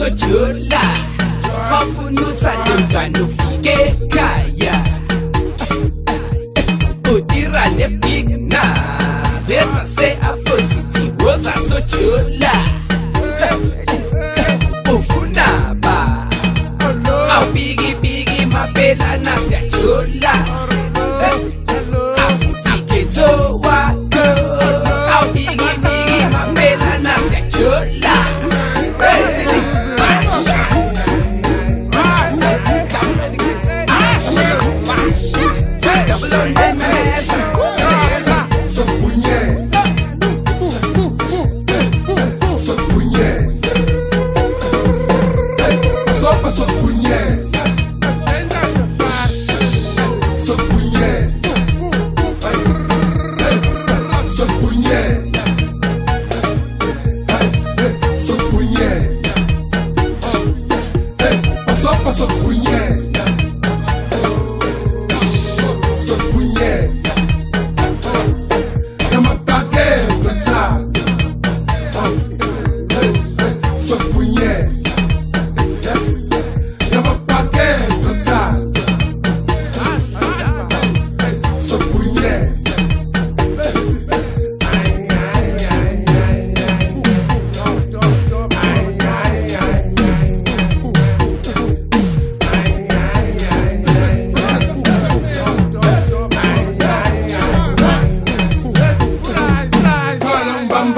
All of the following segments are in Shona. uzojula wafuna uthaluka nofike kaya udira nebigna zezase afositi wozasojula ufunaba awubikibiki mapelana siyajula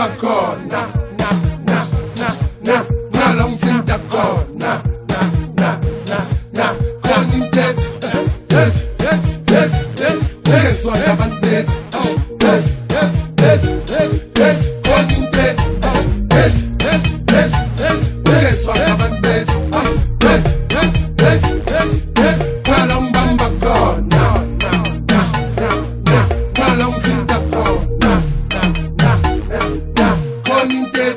d'accord, na, na, na, na, na, na, long since d'accord, na, na, na, na, na, na, yes, yes, yes, yes, yes, yes, yes, yes, yes, yes, yes, yes, yes, yes, yes, yes, yes, yes,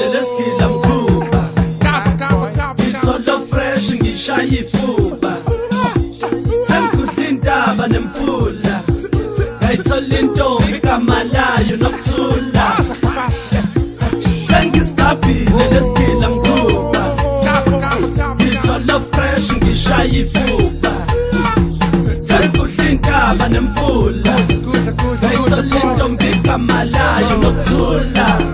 nelesigila mkhuba itolo fresh ngishaya ifuba sengikudlintaba nemfula ngayithola intombi kamalayo nokuthula sengisigabhile nesigila mkhuba itolo fresh ngishaya ifuba sengikudlintaba nemfula ngayithola intombi kamalayo nokuthula